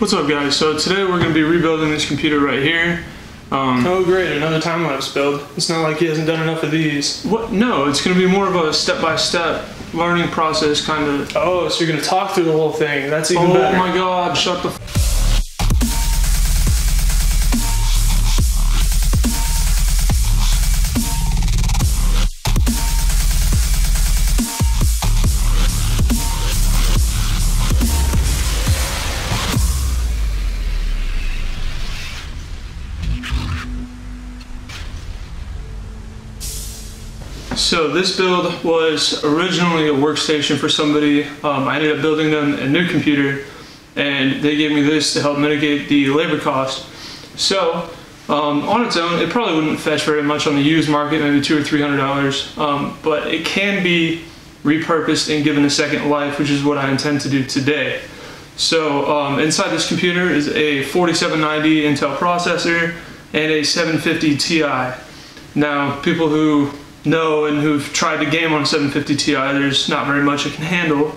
What's up guys? So today we're going to be rebuilding this computer right here. Um, oh great, another time-lapse build. It's not like he hasn't done enough of these. What? No, it's going to be more of a step-by-step -step learning process kind of. Oh, so you're going to talk through the whole thing. That's even oh better. Oh my god, shut the So this build was originally a workstation for somebody. Um, I ended up building them a new computer and they gave me this to help mitigate the labor cost. So um, on its own, it probably wouldn't fetch very much on the used market, maybe two or three hundred dollars, um, but it can be repurposed and given a second life, which is what I intend to do today. So um, inside this computer is a 4790 Intel processor and a 750 Ti. Now, people who know and who've tried the game on 750 Ti, there's not very much it can handle.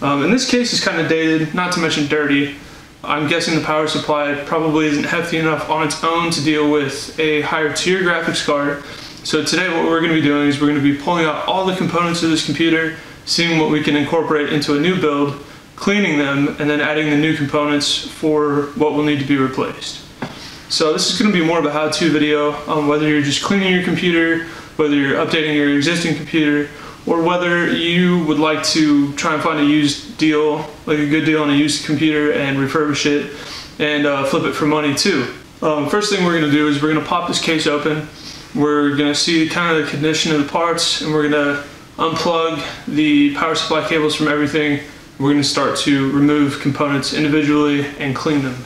Um, in this case, it's kind of dated, not to mention dirty. I'm guessing the power supply probably isn't hefty enough on its own to deal with a higher tier graphics card. So today what we're going to be doing is we're going to be pulling out all the components of this computer, seeing what we can incorporate into a new build, cleaning them, and then adding the new components for what will need to be replaced. So this is going to be more of a how-to video on whether you're just cleaning your computer, whether you're updating your existing computer or whether you would like to try and find a used deal, like a good deal on a used computer and refurbish it and uh, flip it for money too. Um, first thing we're going to do is we're going to pop this case open. We're going to see kind of the condition of the parts and we're going to unplug the power supply cables from everything. We're going to start to remove components individually and clean them.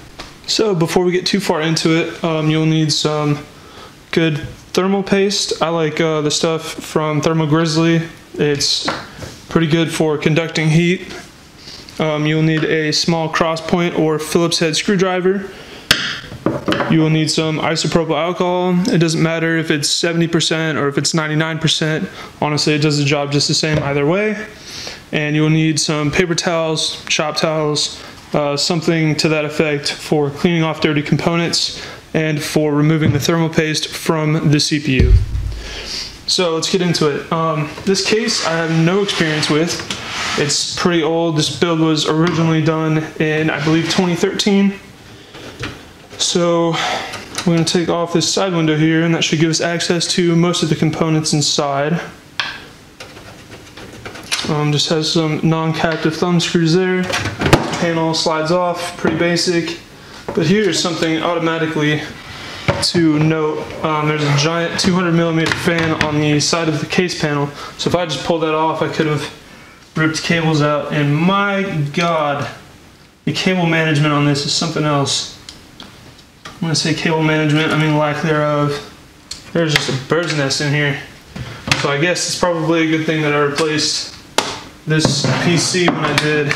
So before we get too far into it, um, you'll need some good thermal paste. I like uh, the stuff from Thermal Grizzly. It's pretty good for conducting heat. Um, you'll need a small cross point or Phillips head screwdriver. You will need some isopropyl alcohol. It doesn't matter if it's 70% or if it's 99%. Honestly, it does the job just the same either way. And you will need some paper towels, shop towels, uh, something to that effect for cleaning off dirty components and for removing the thermal paste from the CPU. So let's get into it. Um, this case I have no experience with. It's pretty old. This build was originally done in, I believe, 2013. So we're going to take off this side window here and that should give us access to most of the components inside. Um, just has some non-captive thumb screws there. Panel slides off, pretty basic. But here's something automatically to note. Um, there's a giant 200 millimeter fan on the side of the case panel. So if I just pulled that off, I could have ripped cables out. And my God, the cable management on this is something else. When I say cable management, I mean lack thereof. There's just a bird's nest in here. So I guess it's probably a good thing that I replaced this PC when I did.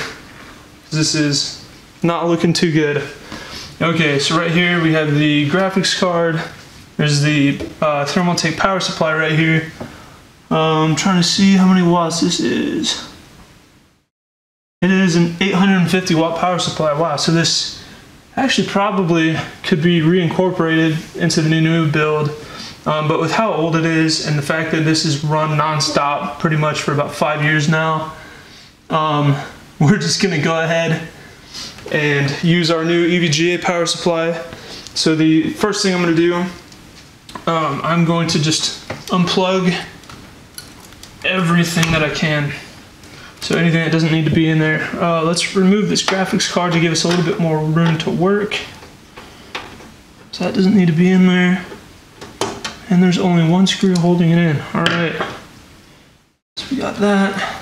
This is not looking too good. Okay, so right here we have the graphics card. There's the uh, Thermaltake power supply right here. Um, I'm trying to see how many watts this is. It is an 850 watt power supply. Wow, so this actually probably could be reincorporated into the new build. Um, but with how old it is and the fact that this is run non-stop pretty much for about five years now, um, we're just gonna go ahead and use our new EVGA power supply. So the first thing I'm going to do, um, I'm going to just unplug everything that I can. So anything that doesn't need to be in there. Uh, let's remove this graphics card to give us a little bit more room to work. So that doesn't need to be in there. And there's only one screw holding it in. All right. So we got that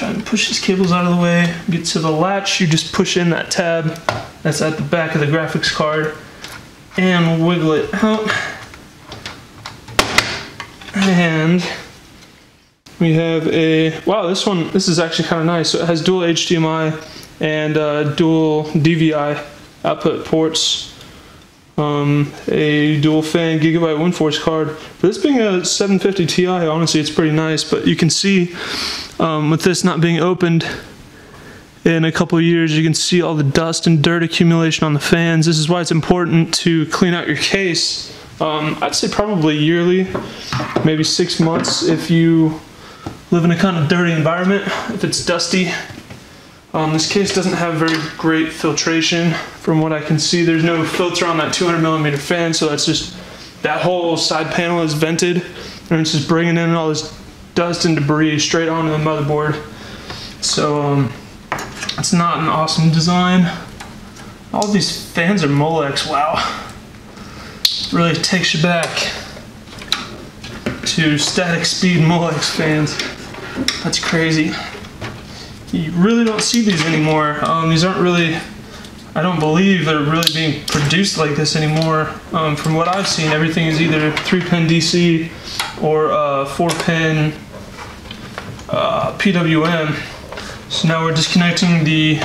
try and push these cables out of the way, get to the latch, you just push in that tab that's at the back of the graphics card and wiggle it out. And we have a, wow, this one, this is actually kind of nice. So it has dual HDMI and uh, dual DVI output ports, um, a dual fan Gigabyte WindForce card. For this being a 750 Ti, honestly, it's pretty nice, but you can see um, with this not being opened, in a couple years. You can see all the dust and dirt accumulation on the fans. This is why it's important to clean out your case. Um, I'd say probably yearly, maybe six months if you live in a kind of dirty environment. If it's dusty, um, this case doesn't have very great filtration. From what I can see, there's no filter on that 200 millimeter fan, so that's just that whole side panel is vented, and it's just bringing in all this dust and debris straight onto the motherboard. So um, it's not an awesome design. All these fans are Molex. Wow, really takes you back to static speed Molex fans. That's crazy you really don't see these anymore. Um, these aren't really, I don't believe they're really being produced like this anymore. Um, from what I've seen, everything is either 3-pin DC or uh, 4-pin uh, PWM. So now we're disconnecting the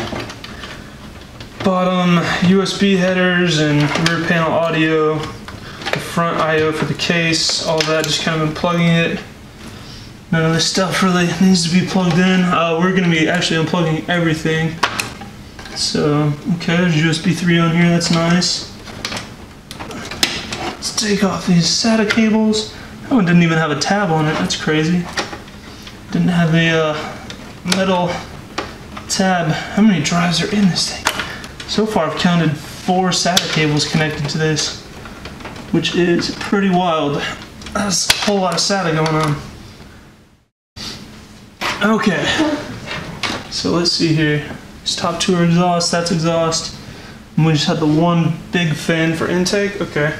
bottom USB headers and rear panel audio, the front I.O. for the case, all that, just kind of unplugging it. None of this stuff really needs to be plugged in. Uh, we're to be actually unplugging everything. So, okay, there's USB 3 on here, that's nice. Let's take off these SATA cables. That one didn't even have a tab on it, that's crazy. Didn't have a uh, metal tab. How many drives are in this thing? So far I've counted four SATA cables connected to this, which is pretty wild. That's a whole lot of SATA going on. Okay. So let's see here. This top two are exhaust, that's exhaust. And we just have the one big fan for intake. Okay.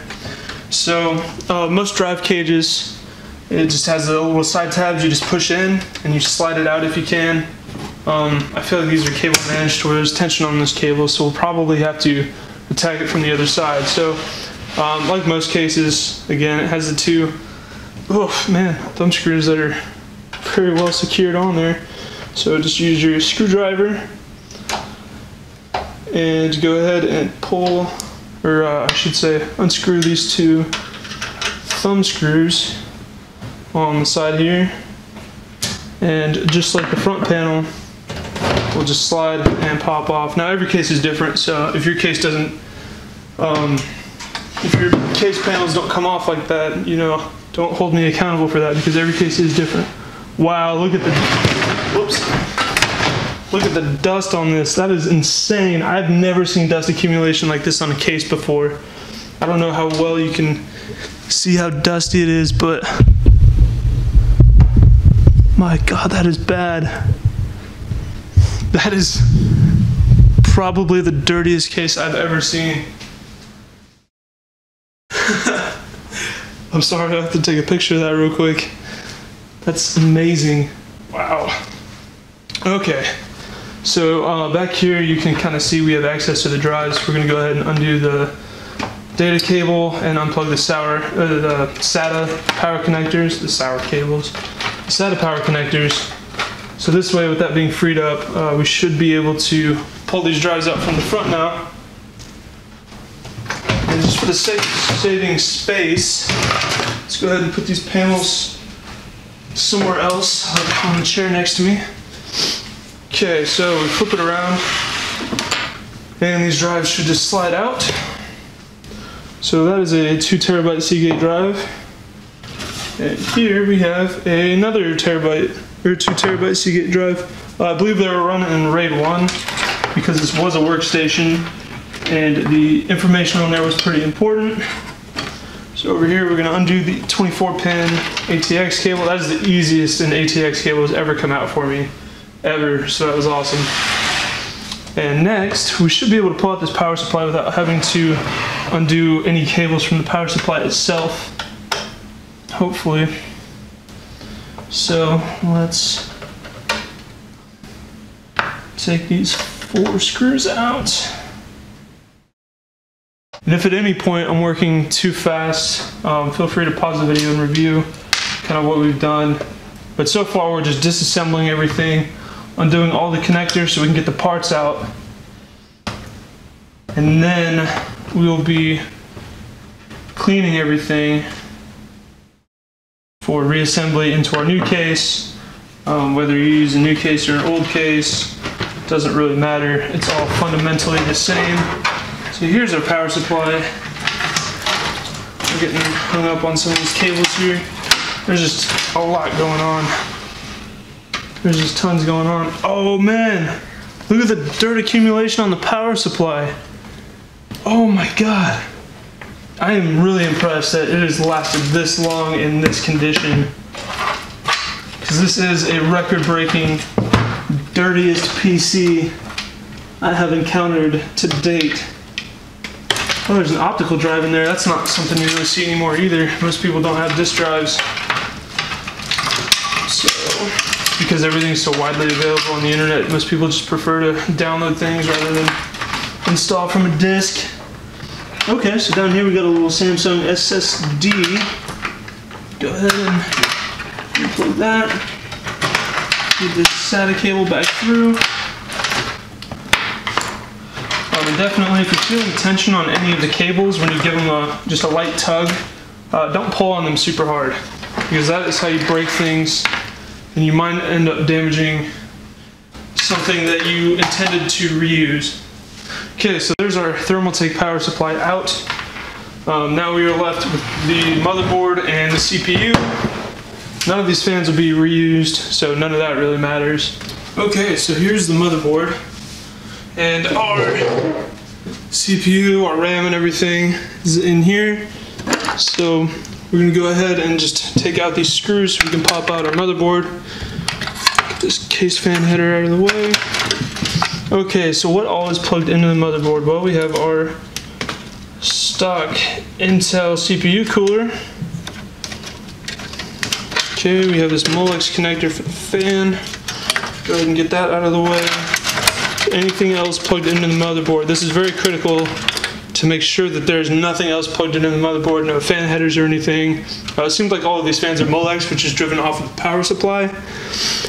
So uh, most drive cages, it just has the little side tabs you just push in and you slide it out if you can. Um, I feel like these are cable managed where there's tension on this cable, so we'll probably have to attack it from the other side. So, um, like most cases, again, it has the two, oh man, thumb screws that are very well secured on there. So just use your screwdriver and go ahead and pull, or uh, I should say unscrew these two thumb screws on the side here. And just like the front panel, will just slide and pop off. Now every case is different, so if your case doesn't, um, if your case panels don't come off like that, you know, don't hold me accountable for that because every case is different. Wow, look at the, whoops. Look at the dust on this. That is insane. I've never seen dust accumulation like this on a case before. I don't know how well you can see how dusty it is, but my God, that is bad. That is probably the dirtiest case I've ever seen. I'm sorry, I have to take a picture of that real quick. That's amazing. Wow. Okay. So uh, back here you can kind of see we have access to the drives. We're going to go ahead and undo the data cable and unplug the sour, uh, the SATA power connectors, the sour cables, the SATA power connectors. So this way, with that being freed up, uh, we should be able to pull these drives out from the front now. And just for the sake of saving space, let's go ahead and put these panels somewhere else on the chair next to me. Okay, so we flip it around and these drives should just slide out. So that is a two terabyte Seagate drive. And here we have another terabyte or two terabyte Seagate drive. Uh, I believe they were running in RAID 1 because this was a workstation and the information on there was pretty important. So over here, we're gonna undo the 24 pin ATX cable. That is the easiest an ATX cable has ever come out for me, ever, so that was awesome. And next, we should be able to pull out this power supply without having to undo any cables from the power supply itself, hopefully. So let's take these four screws out. And if at any point I'm working too fast, um, feel free to pause the video and review kind of what we've done. But so far we're just disassembling everything, undoing all the connectors so we can get the parts out. And then we will be cleaning everything for reassembly into our new case. Um, whether you use a new case or an old case, doesn't really matter. It's all fundamentally the same. So here's our power supply. We're getting hung up on some of these cables here. There's just a lot going on. There's just tons going on. Oh man, look at the dirt accumulation on the power supply. Oh my god. I am really impressed that it has lasted this long in this condition. Because this is a record breaking, dirtiest PC I have encountered to date. Oh, there's an optical drive in there. That's not something you really see anymore either. Most people don't have disk drives. So, because everything's so widely available on the internet, most people just prefer to download things rather than install from a disk. Okay, so down here we got a little Samsung SSD. Go ahead and plug that. Get this SATA cable back through. And definitely, if you're feeling tension on any of the cables when you give them a, just a light tug, uh, don't pull on them super hard because that is how you break things and you might end up damaging something that you intended to reuse. Okay, so there's our Thermaltake power supply out. Um, now we are left with the motherboard and the CPU. None of these fans will be reused, so none of that really matters. Okay, so here's the motherboard. And our CPU, our RAM and everything is in here. So we're gonna go ahead and just take out these screws so we can pop out our motherboard. Get this case fan header out of the way. Okay, so what all is plugged into the motherboard? Well, we have our stock Intel CPU cooler. Okay, we have this Molex connector for the fan. Go ahead and get that out of the way. Anything else plugged into the motherboard? This is very critical to make sure that there's nothing else plugged into the motherboard, no fan headers or anything. Uh, it seems like all of these fans are Molex, which is driven off of the power supply.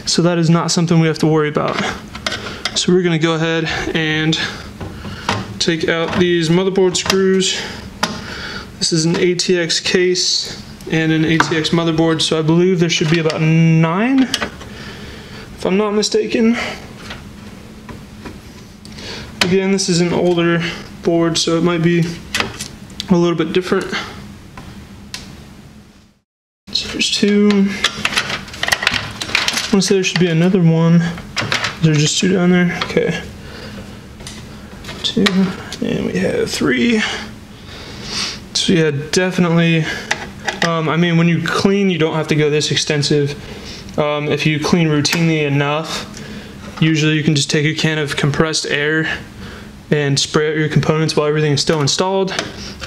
So that is not something we have to worry about. So we're gonna go ahead and take out these motherboard screws. This is an ATX case and an ATX motherboard, so I believe there should be about nine, if I'm not mistaken. Again, this is an older board, so it might be a little bit different. So there's two. I want to say there should be another one. There's just two down there. Okay. Two, and we have three. So yeah, definitely. Um, I mean, when you clean, you don't have to go this extensive. Um, if you clean routinely enough, usually you can just take a can of compressed air and spray out your components while everything is still installed.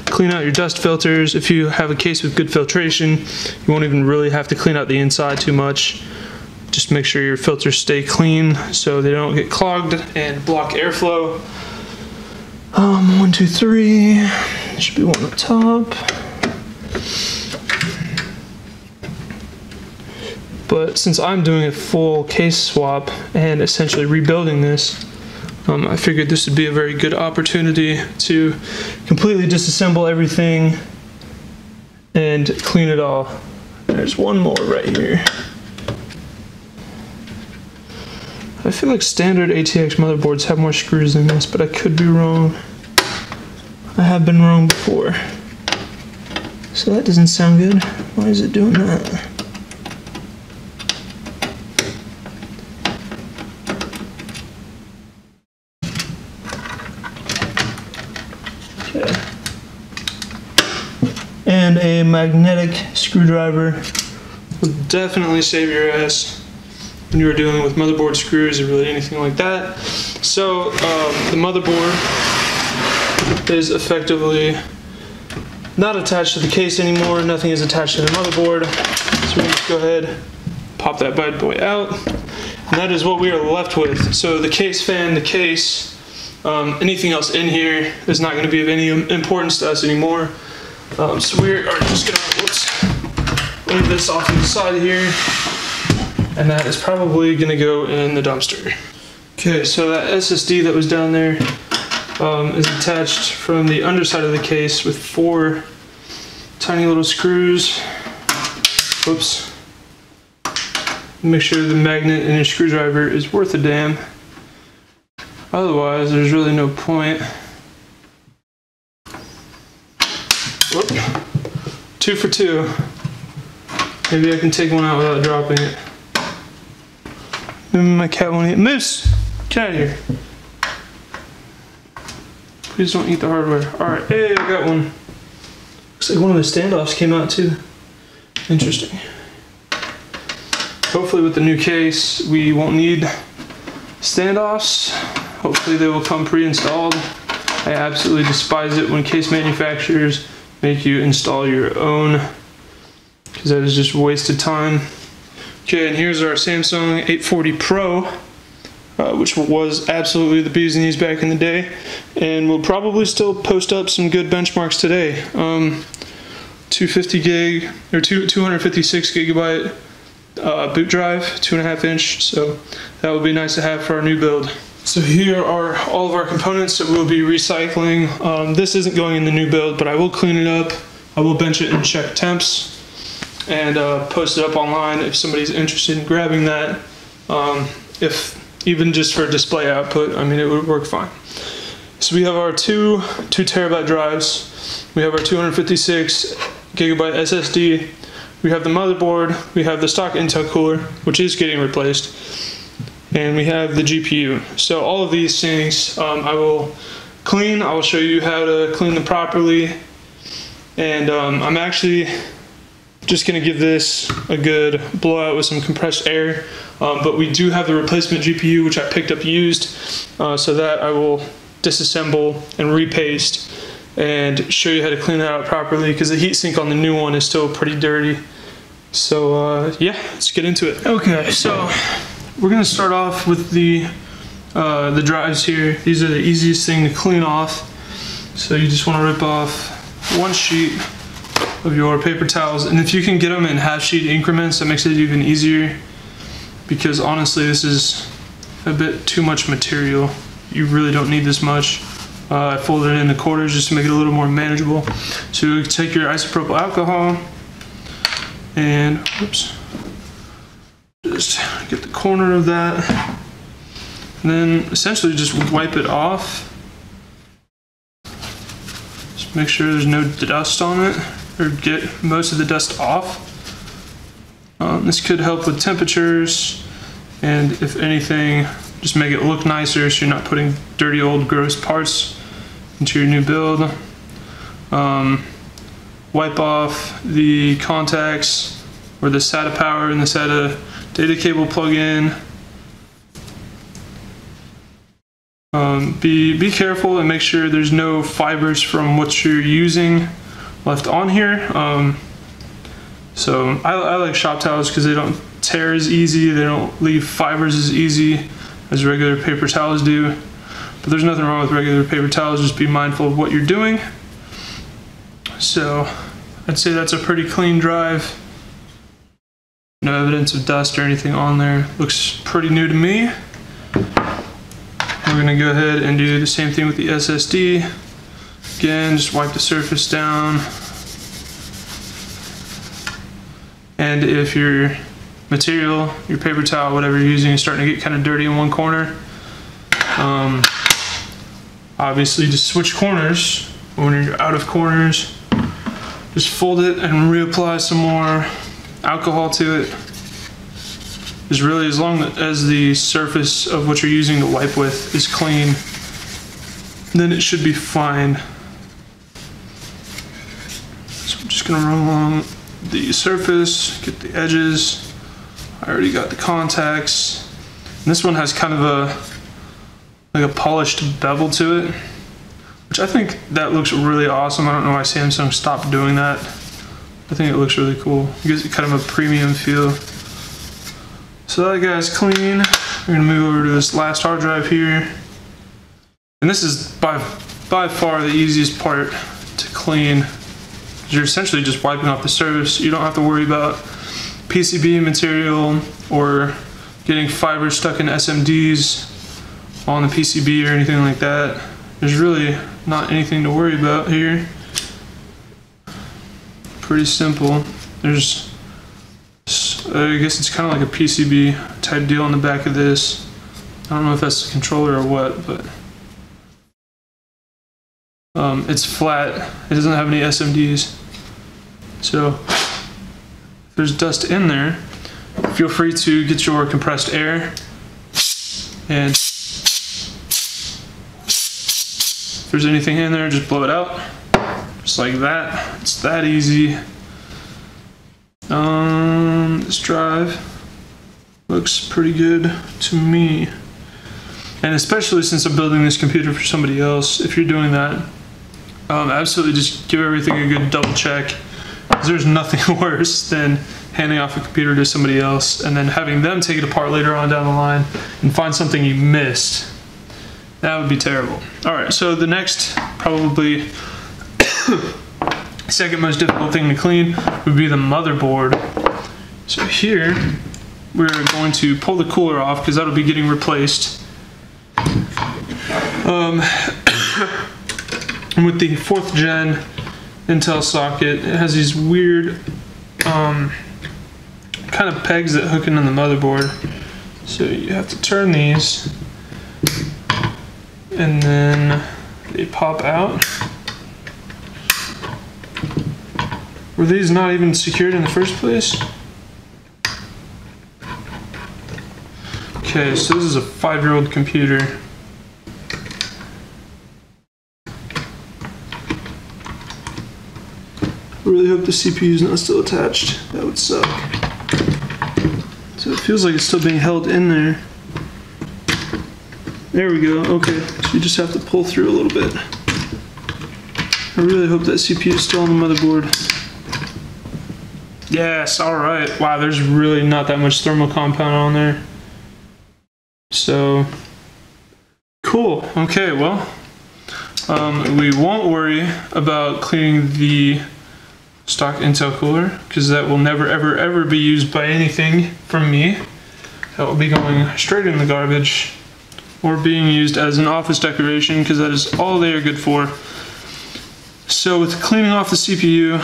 Clean out your dust filters. If you have a case with good filtration, you won't even really have to clean out the inside too much. Just make sure your filters stay clean so they don't get clogged and block airflow. Um, one, two, three. There should be one up top. But since I'm doing a full case swap and essentially rebuilding this, um, I figured this would be a very good opportunity to completely disassemble everything and clean it all. There's one more right here. I feel like standard ATX motherboards have more screws than this, but I could be wrong. I have been wrong before. So that doesn't sound good. Why is it doing that? Okay. And a magnetic screwdriver will definitely save your ass when you're dealing with motherboard screws or really anything like that. So um, the motherboard is effectively not attached to the case anymore. Nothing is attached to the motherboard. So we just go ahead, pop that bad boy out. And that is what we are left with. So the case fan, the case, um, anything else in here is not going to be of any importance to us anymore. Um, so we are just to, whoops, leave this off to the side here and that is probably gonna go in the dumpster. Okay, so that SSD that was down there um, is attached from the underside of the case with four tiny little screws. Whoops. Make sure the magnet in your screwdriver is worth a damn. Otherwise, there's really no point. Whoop. Two for two. Maybe I can take one out without dropping it. Maybe my cat won't eat. Moose! Get out of here. Please don't eat the hardware. Alright, hey, I got one. Looks like one of the standoffs came out too. Interesting. Hopefully with the new case, we won't need standoffs. Hopefully they will come pre-installed. I absolutely despise it when case manufacturers make you install your own because that is just wasted time. Okay, and here's our Samsung 840 Pro, uh, which was absolutely the bee's knees back in the day, and we'll probably still post up some good benchmarks today. Um, 250 gig or two, 256 gigabyte uh, boot drive, two and a half inch. So that would be nice to have for our new build. So here are all of our components that we'll be recycling. Um, this isn't going in the new build, but I will clean it up. I will bench it and check temps and uh, post it up online if somebody's interested in grabbing that. Um, if even just for display output, I mean, it would work fine. So we have our two two terabyte drives. We have our 256 gigabyte SSD. We have the motherboard. We have the stock Intel cooler, which is getting replaced, and we have the GPU. So all of these things um, I will clean. I will show you how to clean them properly, and um, I'm actually just gonna give this a good blowout with some compressed air. Um, but we do have the replacement GPU, which I picked up used, uh, so that I will disassemble and repaste and show you how to clean that out properly because the heatsink on the new one is still pretty dirty. So uh, yeah, let's get into it. Okay, so we're gonna start off with the uh, the drives here. These are the easiest thing to clean off. So you just wanna rip off one sheet of your paper towels and if you can get them in half sheet increments that makes it even easier because honestly this is a bit too much material. You really don't need this much. Uh, I folded it into quarters just to make it a little more manageable. So you take your isopropyl alcohol and oops, just get the corner of that. And then essentially just wipe it off. Just make sure there's no dust on it or get most of the dust off. Um, this could help with temperatures and if anything, just make it look nicer so you're not putting dirty old gross parts into your new build. Um, wipe off the contacts or the SATA power and the SATA data cable plug in. Um, be, be careful and make sure there's no fibers from what you're using left on here. Um, so I, I like shop towels because they don't tear as easy, they don't leave fibers as easy as regular paper towels do. But there's nothing wrong with regular paper towels, just be mindful of what you're doing. So I'd say that's a pretty clean drive. No evidence of dust or anything on there. Looks pretty new to me. We're gonna go ahead and do the same thing with the SSD. Again, just wipe the surface down. And if your material, your paper towel, whatever you're using is starting to get kind of dirty in one corner, um, obviously just switch corners. When you're out of corners, just fold it and reapply some more alcohol to it. Is really as long as the surface of what you're using to wipe with is clean, then it should be fine. So I'm just gonna run along the surface, get the edges. I already got the contacts. And this one has kind of a like a polished bevel to it, which I think that looks really awesome. I don't know why Samsung stopped doing that. I think it looks really cool. It gives it kind of a premium feel. So that guy's clean. We're gonna move over to this last hard drive here. And this is by, by far the easiest part to clean. You're essentially just wiping off the surface. You don't have to worry about PCB material or getting fibers stuck in SMDs on the PCB or anything like that. There's really not anything to worry about here. Pretty simple. There's, I guess it's kind of like a PCB type deal on the back of this. I don't know if that's the controller or what, but um, it's flat. It doesn't have any SMDs. So if there's dust in there, feel free to get your compressed air and if there's anything in there, just blow it out. Just like that. It's that easy. Um, this drive looks pretty good to me. And especially since I'm building this computer for somebody else, if you're doing that, um, absolutely just give everything a good double check. There's nothing worse than handing off a computer to somebody else and then having them take it apart later on down the line and find something you missed. That would be terrible. All right, so the next probably second most difficult thing to clean would be the motherboard. So here we're going to pull the cooler off because that'll be getting replaced. Um, with the fourth gen Intel socket, it has these weird um, kind of pegs that hook into the motherboard. So you have to turn these and then they pop out. Were these not even secured in the first place? Okay, so this is a five-year-old computer. I really hope the CPU is not still attached. That would suck. So it feels like it's still being held in there. There we go. Okay, so you just have to pull through a little bit. I really hope that CPU is still on the motherboard. Yes, all right. Wow, there's really not that much thermal compound on there. So, cool. Okay, well, um, we won't worry about cleaning the stock Intel cooler because that will never, ever, ever be used by anything from me. That will be going straight in the garbage or being used as an office decoration because that is all they are good for. So with cleaning off the CPU,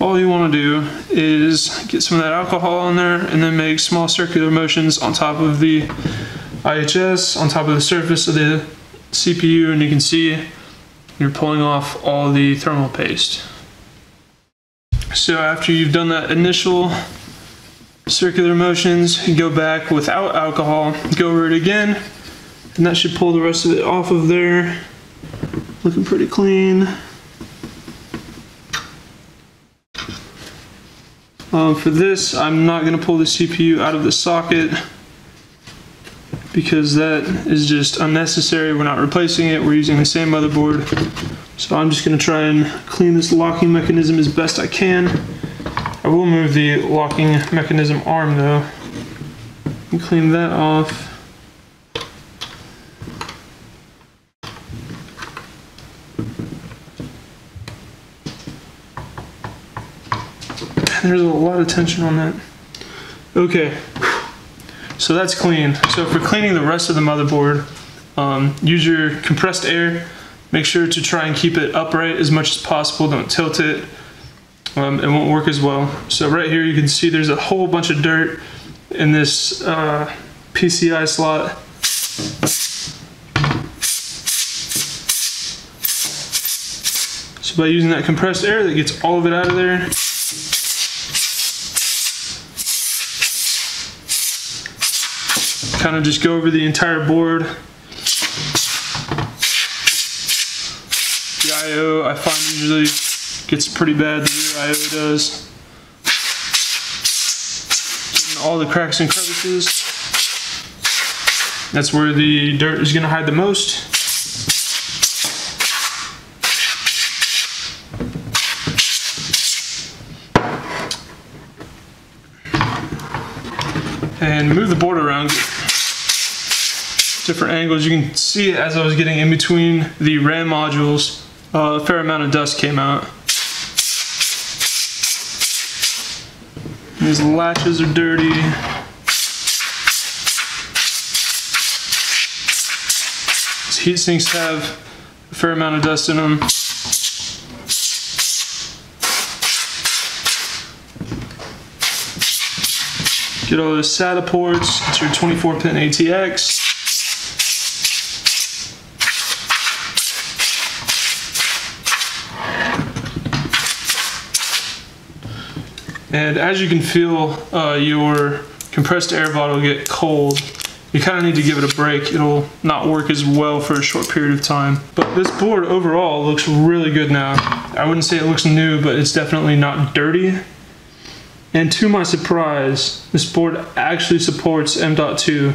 all you want to do is get some of that alcohol on there and then make small circular motions on top of the IHS, on top of the surface of the CPU, and you can see you're pulling off all the thermal paste. So after you've done that initial circular motions, go back without alcohol, go over it again, and that should pull the rest of it off of there. Looking pretty clean. Um, for this, I'm not going to pull the CPU out of the socket because that is just unnecessary. We're not replacing it. We're using the same motherboard. So I'm just going to try and clean this locking mechanism as best I can. I will move the locking mechanism arm though and clean that off. There's a lot of tension on that. Okay, so that's clean. So for cleaning the rest of the motherboard, um, use your compressed air. Make sure to try and keep it upright as much as possible. Don't tilt it. Um, it won't work as well. So right here you can see there's a whole bunch of dirt in this uh, PCI slot. So by using that compressed air that gets all of it out of there, kind of just go over the entire board. The I.O. I find usually gets pretty bad, the rear I.O. does. Getting all the cracks and crevices. That's where the dirt is going to hide the most. And move the board around, different angles. You can see as I was getting in between the RAM modules, uh, a fair amount of dust came out. These latches are dirty. These heat sinks have a fair amount of dust in them. Get all those SATA ports, it's your 24 pin ATX. And as you can feel uh, your compressed air bottle get cold, you kind of need to give it a break. It'll not work as well for a short period of time. But this board overall looks really good now. I wouldn't say it looks new, but it's definitely not dirty. And to my surprise, this board actually supports M.2.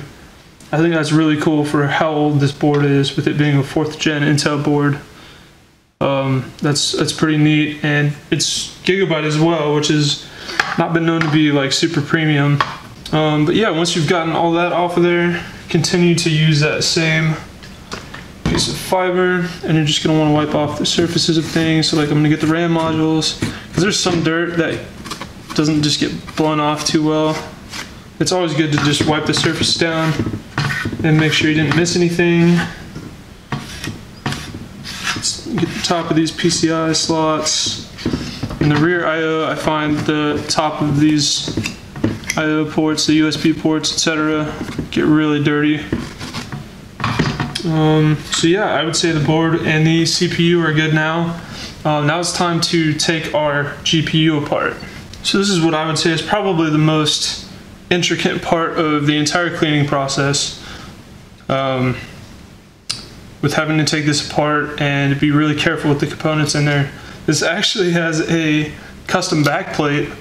I think that's really cool for how old this board is with it being a fourth gen Intel board. Um, that's that's pretty neat and it's gigabyte as well which has not been known to be like super premium. Um, but yeah once you've gotten all that off of there continue to use that same piece of fiber and you're just going to want to wipe off the surfaces of things. So like I'm to get the RAM modules. Because there's some dirt that doesn't just get blown off too well. It's always good to just wipe the surface down and make sure you didn't miss anything. Let's get the top of these PCI slots. In the rear I.O., I find the top of these I.O. ports, the USB ports, etc., get really dirty. Um, so yeah, I would say the board and the CPU are good now. Um, now it's time to take our GPU apart. So this is what I would say is probably the most intricate part of the entire cleaning process. Um, with having to take this apart and be really careful with the components in there. This actually has a custom backplate.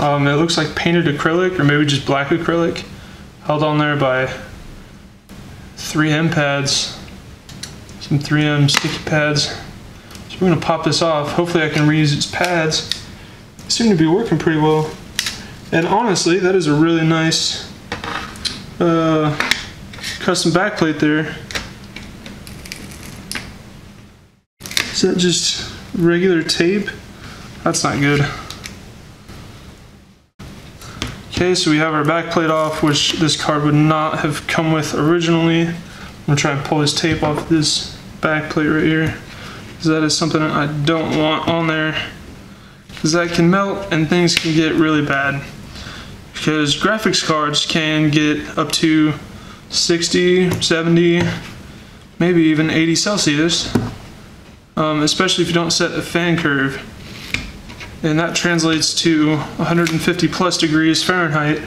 Um, it looks like painted acrylic or maybe just black acrylic held on there by 3M pads, some 3M sticky pads. So we're gonna pop this off. Hopefully I can reuse its pads. They seem to be working pretty well. And honestly, that is a really nice uh, custom backplate there. Is that just regular tape? That's not good. Okay, so we have our back plate off, which this card would not have come with originally. I'm gonna try and pull this tape off this back plate right here. Because that is something I don't want on there. Because that can melt and things can get really bad. Because graphics cards can get up to 60, 70, maybe even 80 Celsius um, especially if you don't set a fan curve. And that translates to 150 plus degrees Fahrenheit.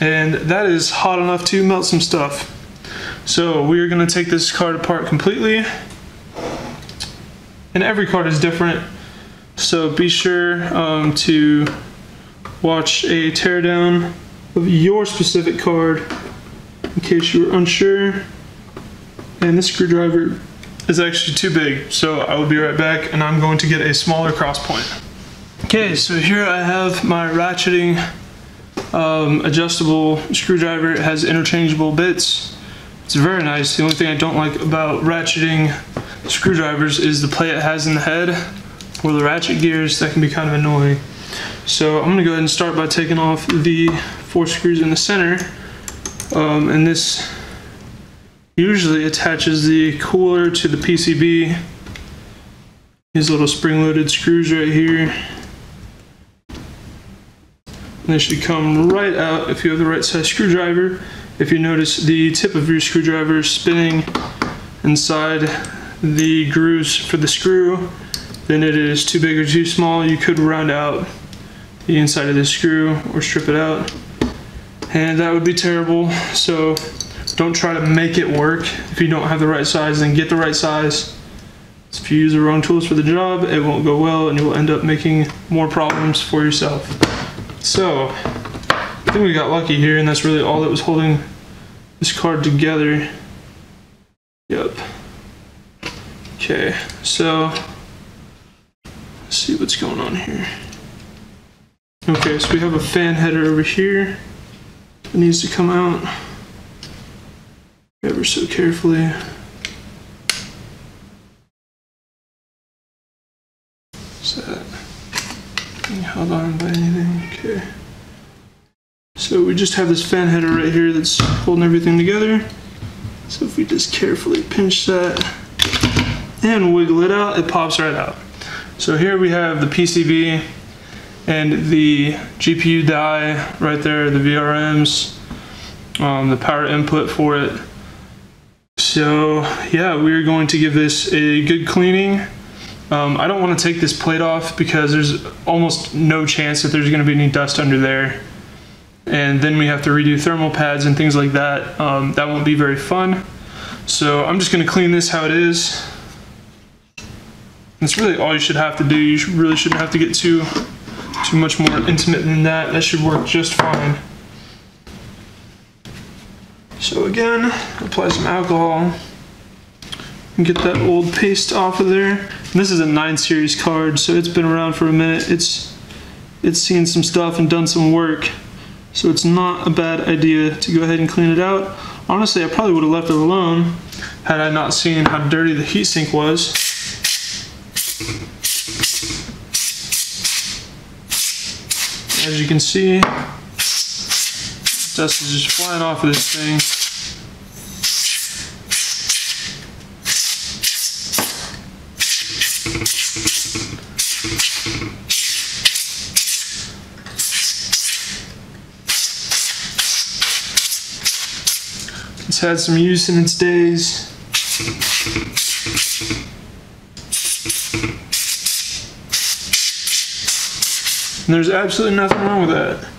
And that is hot enough to melt some stuff. So we are going to take this card apart completely. And every card is different. So be sure um, to watch a teardown of your specific card in case you are unsure. And this screwdriver is actually too big, so I will be right back and I'm going to get a smaller cross point. Okay, so here I have my ratcheting um, adjustable screwdriver. It has interchangeable bits. It's very nice. The only thing I don't like about ratcheting screwdrivers is the play it has in the head or the ratchet gears. That can be kind of annoying. So I'm gonna go ahead and start by taking off the four screws in the center. Um, and this usually attaches the cooler to the PCB. These little spring-loaded screws right here. And they should come right out if you have the right size screwdriver. If you notice the tip of your screwdriver spinning inside the grooves for the screw, then it is too big or too small. You could round out the inside of the screw or strip it out. And that would be terrible. So don't try to make it work if you don't have the right size, then get the right size. If you use the wrong tools for the job, it won't go well and you will end up making more problems for yourself. So, I think we got lucky here and that's really all that was holding this card together. Yep. Okay, so let's see what's going on here. Okay, so we have a fan header over here that needs to come out ever so carefully. Is that held on by anything? Okay. So we just have this fan header right here that's holding everything together. So if we just carefully pinch that and wiggle it out, it pops right out. So here we have the PCB and the GPU die right there, the VRMs, um, the power input for it. So yeah, we're going to give this a good cleaning. Um, I don't want to take this plate off because there's almost no chance that there's going to be any dust under there. And then we have to redo thermal pads and things like that. Um, that won't be very fun. So I'm just going to clean this how it is. That's really all you should have to do. You really shouldn't have to get too too much more intimate than that. That should work just fine. So again, apply some alcohol and get that old paste off of there. And this is a 9 series card, so it's been around for a minute. It's it's seen some stuff and done some work. So it's not a bad idea to go ahead and clean it out. Honestly, I probably would have left it alone had I not seen how dirty the heatsink was. As you can see, dust is just flying off of this thing. It's had some use in its days. And there's absolutely nothing wrong with that.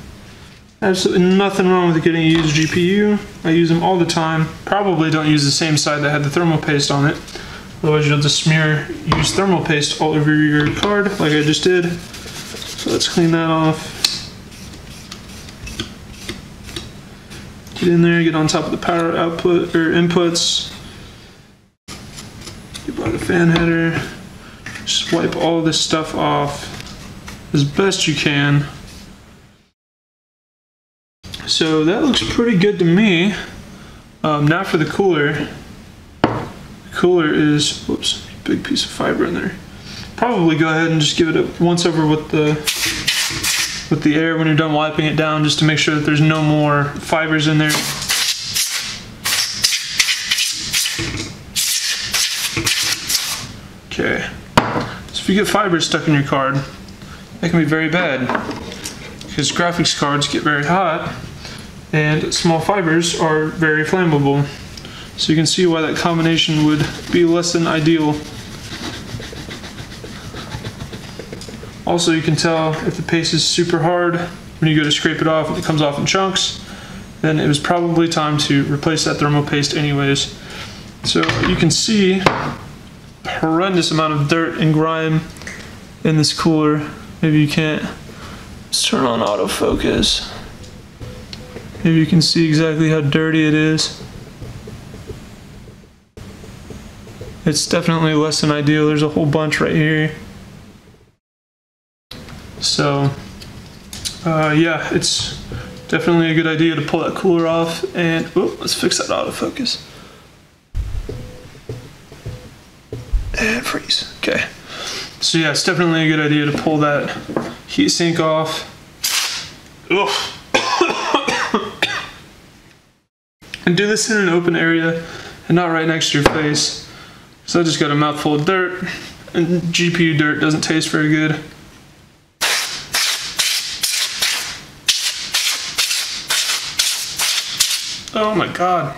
Absolutely nothing wrong with getting a used GPU. I use them all the time. Probably don't use the same side that had the thermal paste on it. Otherwise you'll just smear used thermal paste all over your card like I just did. So let's clean that off. Get in there, get on top of the power output or inputs. Get by the fan header. Just wipe all this stuff off as best you can. So that looks pretty good to me. Um, now for the cooler. The cooler is, whoops, big piece of fiber in there. Probably go ahead and just give it a once over with the with the air when you're done wiping it down just to make sure that there's no more fibers in there. Okay, so if you get fibers stuck in your card, that can be very bad because graphics cards get very hot and small fibers are very flammable. So you can see why that combination would be less than ideal. Also, you can tell if the paste is super hard when you go to scrape it off it comes off in chunks, then it was probably time to replace that thermal paste anyways. So you can see a horrendous amount of dirt and grime in this cooler. Maybe you can't. Let's turn on autofocus. Maybe you can see exactly how dirty it is. It's definitely less than ideal. There's a whole bunch right here. So, uh, yeah, it's definitely a good idea to pull that cooler off and, let's fix that autofocus. And freeze, okay. So yeah, it's definitely a good idea to pull that heat sink off. Ugh. And do this in an open area and not right next to your face. So I just got a mouthful of dirt and GPU dirt doesn't taste very good. Oh my god.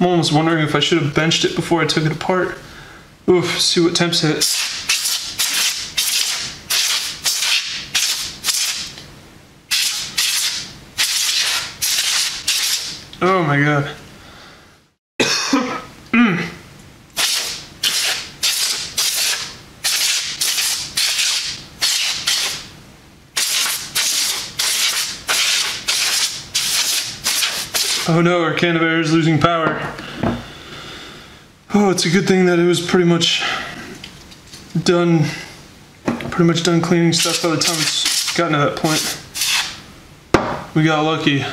I'm almost wondering if I should have benched it before I took it apart. Oof, see what temps hit. Oh my god. Oh no, our can of air is losing power. Oh, it's a good thing that it was pretty much done, pretty much done cleaning stuff by the time it's gotten to that point. We got lucky.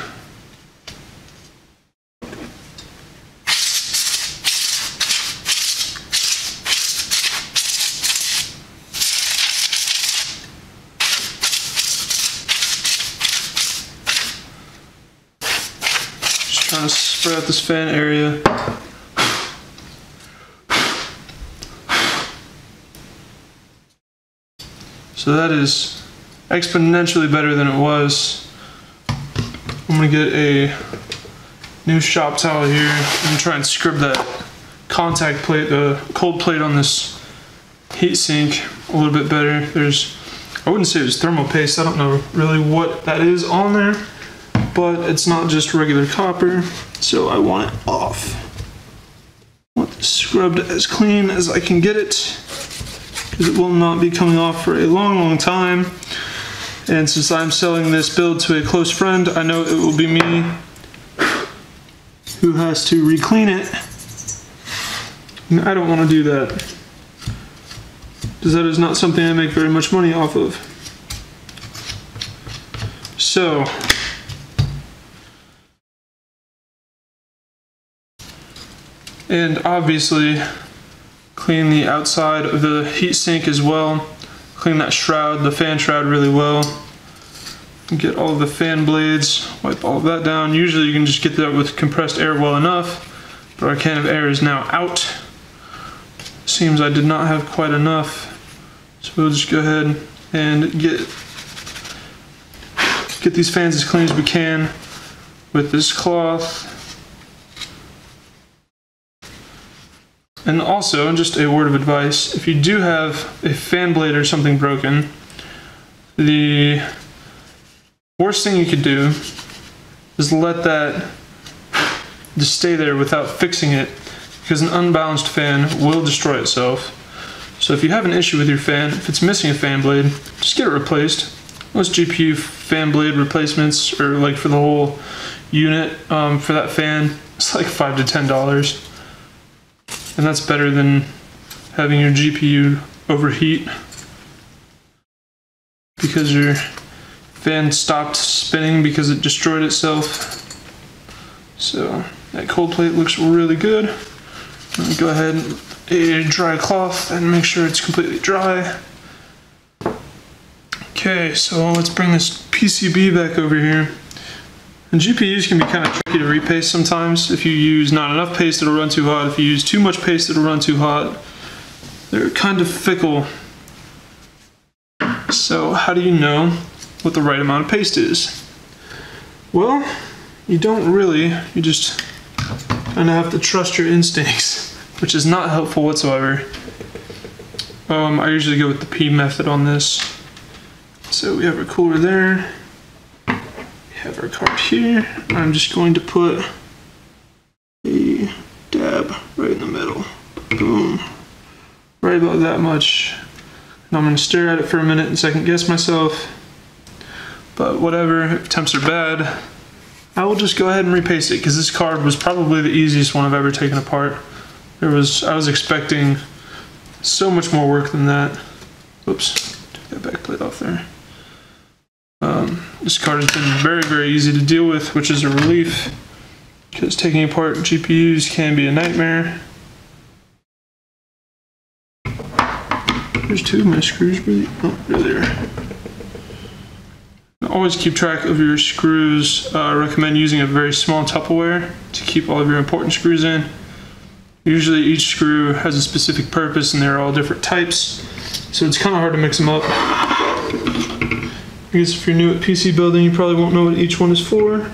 kind of spread out this fan area. So that is exponentially better than it was. I'm gonna get a new shop towel here and try and scrub that contact plate, the cold plate on this heatsink a little bit better. There's, I wouldn't say it was thermal paste, I don't know really what that is on there but it's not just regular copper. So I want it off. I want this scrubbed as clean as I can get it because it will not be coming off for a long, long time. And since I'm selling this build to a close friend, I know it will be me who has to re-clean it. And I don't want to do that. Because that is not something I make very much money off of. So, and obviously clean the outside of the heat sink as well. Clean that shroud, the fan shroud really well. Get all the fan blades, wipe all of that down. Usually you can just get that with compressed air well enough, but our can of air is now out. Seems I did not have quite enough. So we'll just go ahead and get get these fans as clean as we can with this cloth. And also, just a word of advice, if you do have a fan blade or something broken, the worst thing you could do is let that just stay there without fixing it because an unbalanced fan will destroy itself. So if you have an issue with your fan, if it's missing a fan blade, just get it replaced. Most GPU fan blade replacements are like for the whole unit um, for that fan, it's like five to ten dollars. And that's better than having your GPU overheat because your fan stopped spinning because it destroyed itself. So that cold plate looks really good. Let me go ahead and a dry cloth and make sure it's completely dry. Okay, so let's bring this PCB back over here. And GPUs can be kind of tricky to repaste sometimes. If you use not enough paste, it'll run too hot. If you use too much paste, it'll run too hot. They're kind of fickle. So how do you know what the right amount of paste is? Well, you don't really. You just kind of have to trust your instincts, which is not helpful whatsoever. Um, I usually go with the pea method on this. So we have our cooler there have our card here. I'm just going to put a dab right in the middle. Boom. Right about that much. And I'm going to stare at it for a minute and second guess myself. But whatever, if temps are bad, I will just go ahead and repaste it because this card was probably the easiest one I've ever taken apart. There was, I was expecting so much more work than that. Oops, took that back plate off there. Um, this card has been very, very easy to deal with, which is a relief because taking apart GPUs can be a nightmare. There's two of my screws, really. Oh, there they are. Always keep track of your screws. Uh, I recommend using a very small Tupperware to keep all of your important screws in. Usually each screw has a specific purpose and they're all different types, so it's kind of hard to mix them up. I guess if you're new at PC building, you probably won't know what each one is for,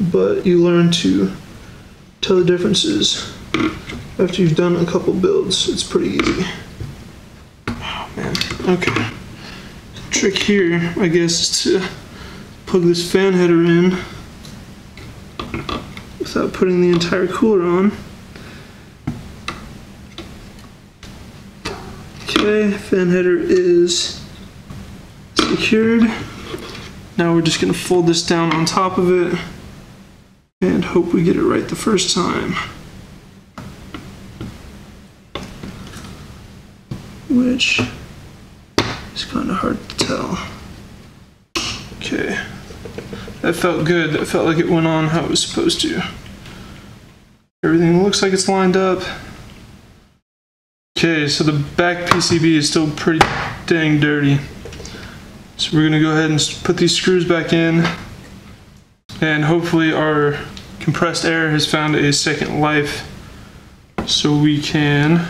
but you learn to tell the differences after you've done a couple builds. It's pretty easy. Oh man, okay. Trick here, I guess, is to plug this fan header in without putting the entire cooler on. Okay, fan header is secured. Now we're just gonna fold this down on top of it and hope we get it right the first time. Which is kind of hard to tell. Okay, that felt good. That felt like it went on how it was supposed to. Everything looks like it's lined up. Okay, so the back PCB is still pretty dang dirty. So we're gonna go ahead and put these screws back in and hopefully our compressed air has found a second life so we can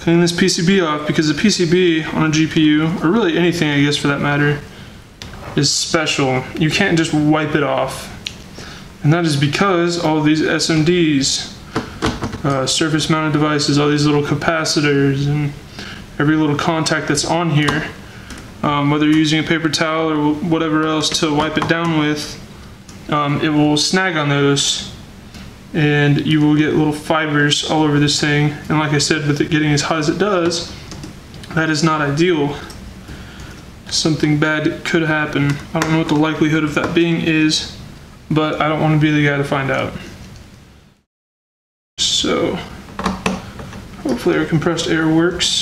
clean this PCB off because the PCB on a GPU, or really anything I guess for that matter, is special. You can't just wipe it off. And that is because all these SMDs, uh, surface mounted devices, all these little capacitors, and every little contact that's on here, um, whether you're using a paper towel or whatever else to wipe it down with, um, it will snag on those and you will get little fibers all over this thing. And like I said, with it getting as hot as it does, that is not ideal. Something bad could happen. I don't know what the likelihood of that being is, but I don't want to be the guy to find out. So, hopefully our compressed air works.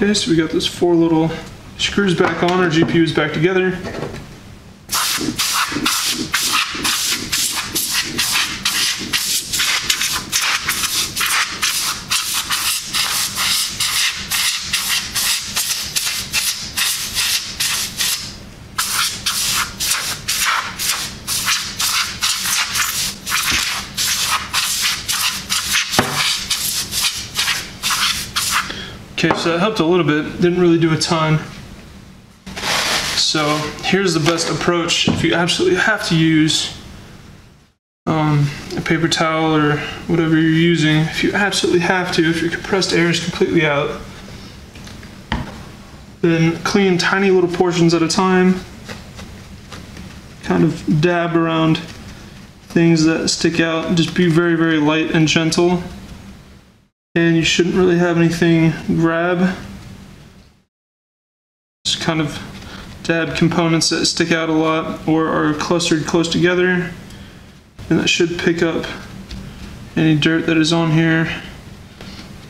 Okay, so we got those four little screws back on, our GPU is back together. So that helped a little bit, didn't really do a ton. So here's the best approach if you absolutely have to use um, a paper towel or whatever you're using. If you absolutely have to, if your compressed air is completely out, then clean tiny little portions at a time. Kind of dab around things that stick out. Just be very, very light and gentle and you shouldn't really have anything grab. Just kind of dab components that stick out a lot or are clustered close together and that should pick up any dirt that is on here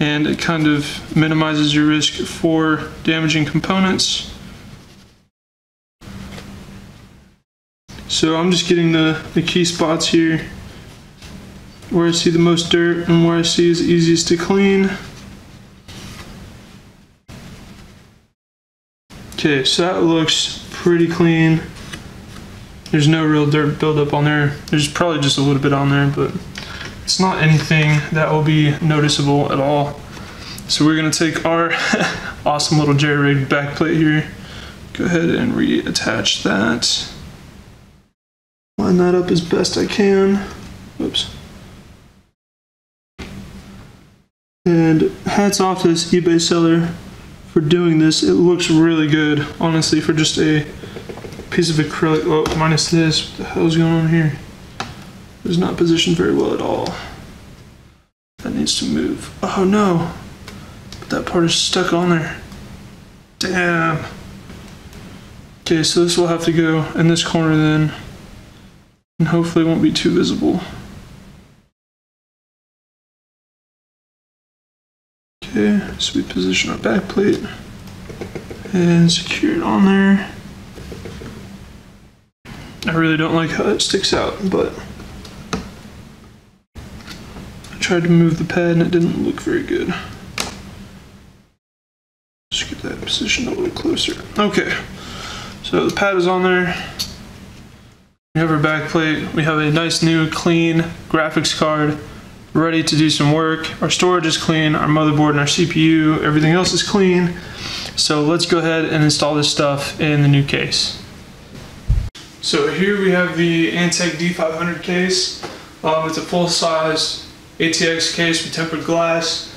and it kind of minimizes your risk for damaging components. So I'm just getting the, the key spots here where I see the most dirt and where I see is easiest to clean. Okay, so that looks pretty clean. There's no real dirt buildup on there. There's probably just a little bit on there, but it's not anything that will be noticeable at all. So we're gonna take our awesome little jerry rig back plate here. Go ahead and reattach that. Line that up as best I can. Oops. And hats off to this eBay seller for doing this. It looks really good, honestly, for just a piece of acrylic. Oh, minus this. What the hell's going on here? It's not positioned very well at all. That needs to move. Oh no. But that part is stuck on there. Damn. Okay, so this will have to go in this corner then. And hopefully it won't be too visible. Okay, so we position our back plate and secure it on there. I really don't like how it sticks out, but I tried to move the pad and it didn't look very good. Just get that positioned a little closer. Okay, so the pad is on there. We have our back plate. We have a nice new clean graphics card ready to do some work. Our storage is clean, our motherboard and our CPU, everything else is clean. So let's go ahead and install this stuff in the new case. So here we have the Antec D500 case. Um, it's a full-size ATX case with tempered glass.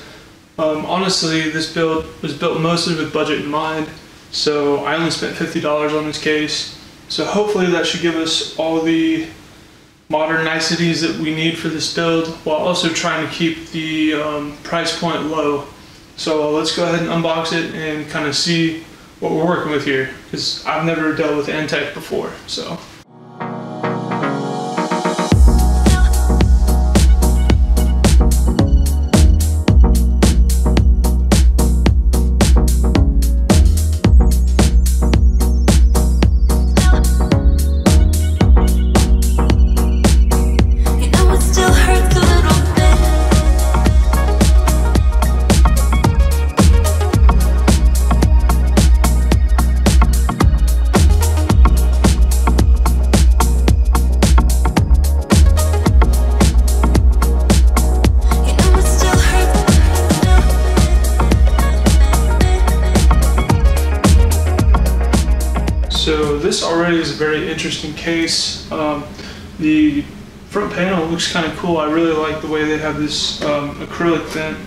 Um, honestly, this build was built mostly with budget in mind, so I only spent $50 on this case. So hopefully that should give us all the modern niceties that we need for this build while also trying to keep the um, price point low. So let's go ahead and unbox it and kind of see what we're working with here because I've never dealt with Antec before. So. Interesting case. Um, the front panel looks kind of cool. I really like the way they have this um, acrylic vent.